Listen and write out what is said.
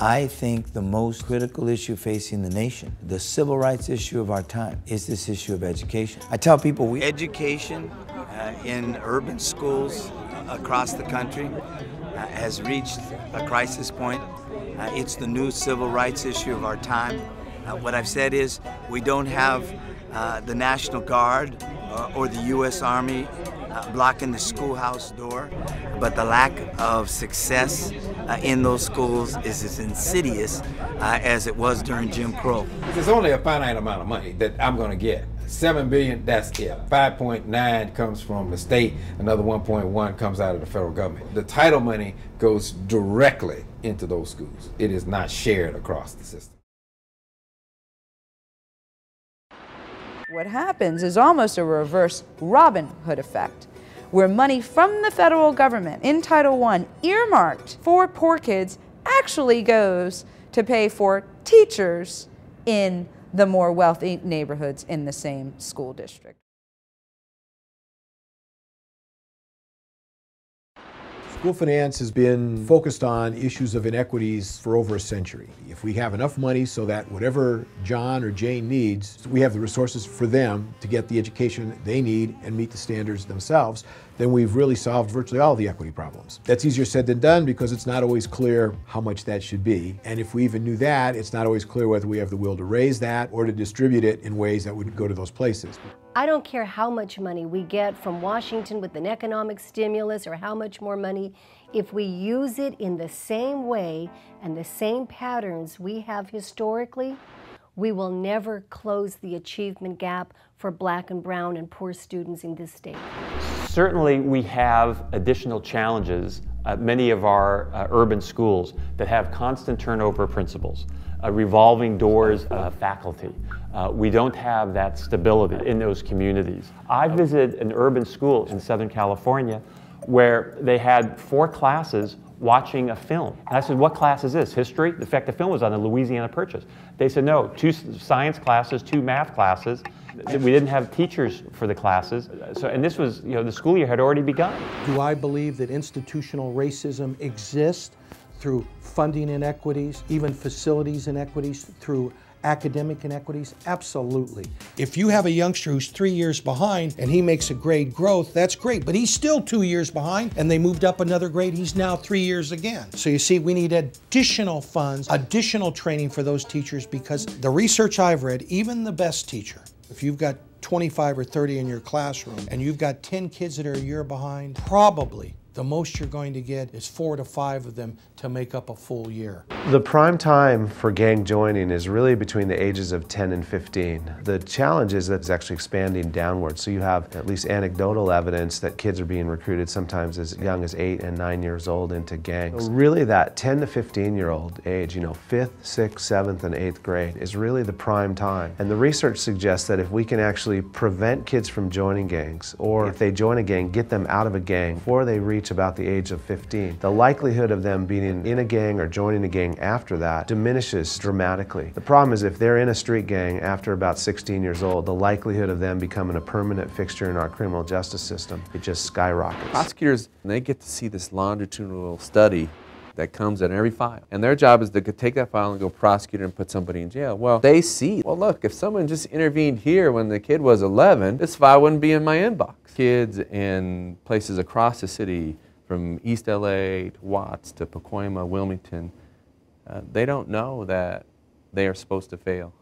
I think the most critical issue facing the nation, the civil rights issue of our time, is this issue of education. I tell people we education uh, in urban schools across the country uh, has reached a crisis point. Uh, it's the new civil rights issue of our time. Uh, what I've said is we don't have uh, the National Guard uh, or the U.S. Army blocking the schoolhouse door, but the lack of success uh, in those schools is as insidious uh, as it was during Jim Crow. There's only a finite amount of money that I'm going to get. Seven billion, that's it. 5.9 comes from the state, another 1.1 comes out of the federal government. The title money goes directly into those schools. It is not shared across the system. What happens is almost a reverse Robin Hood effect where money from the federal government in Title I earmarked for poor kids actually goes to pay for teachers in the more wealthy neighborhoods in the same school district. School finance has been focused on issues of inequities for over a century. If we have enough money so that whatever John or Jane needs, we have the resources for them to get the education they need and meet the standards themselves, then we've really solved virtually all the equity problems. That's easier said than done because it's not always clear how much that should be. And if we even knew that, it's not always clear whether we have the will to raise that or to distribute it in ways that would go to those places. I don't care how much money we get from Washington with an economic stimulus or how much more money, if we use it in the same way and the same patterns we have historically, we will never close the achievement gap for black and brown and poor students in this state. Certainly, we have additional challenges at many of our uh, urban schools that have constant turnover principals, uh, revolving doors of faculty. Uh, we don't have that stability in those communities. I visited an urban school in Southern California where they had four classes watching a film. And I said, what class is this? History? In fact, the film was on the Louisiana Purchase. They said, no, two science classes, two math classes. We didn't have teachers for the classes. So, and this was, you know, the school year had already begun. Do I believe that institutional racism exists through funding inequities, even facilities inequities, through academic inequities? Absolutely. If you have a youngster who's three years behind and he makes a grade growth, that's great, but he's still two years behind and they moved up another grade, he's now three years again. So you see, we need additional funds, additional training for those teachers because the research I've read, even the best teacher, if you've got 25 or 30 in your classroom and you've got 10 kids that are a year behind, probably the most you're going to get is four to five of them to make up a full year. The prime time for gang joining is really between the ages of 10 and 15. The challenge is that it's actually expanding downward. So you have at least anecdotal evidence that kids are being recruited sometimes as young as eight and nine years old into gangs. So really that 10 to 15 year old age, you know, fifth, sixth, seventh, and eighth grade is really the prime time. And the research suggests that if we can actually prevent kids from joining gangs, or if they join a gang, get them out of a gang before they reach about the age of 15, the likelihood of them being in, in a gang or joining a gang after that diminishes dramatically. The problem is if they're in a street gang after about 16 years old, the likelihood of them becoming a permanent fixture in our criminal justice system, it just skyrockets. Prosecutors, they get to see this longitudinal study that comes in every file. And their job is to take that file and go prosecute it and put somebody in jail. Well, they see, well, look, if someone just intervened here when the kid was 11, this file wouldn't be in my inbox. Kids in places across the city from East LA to Watts to Pacoima, Wilmington, uh, they don't know that they are supposed to fail.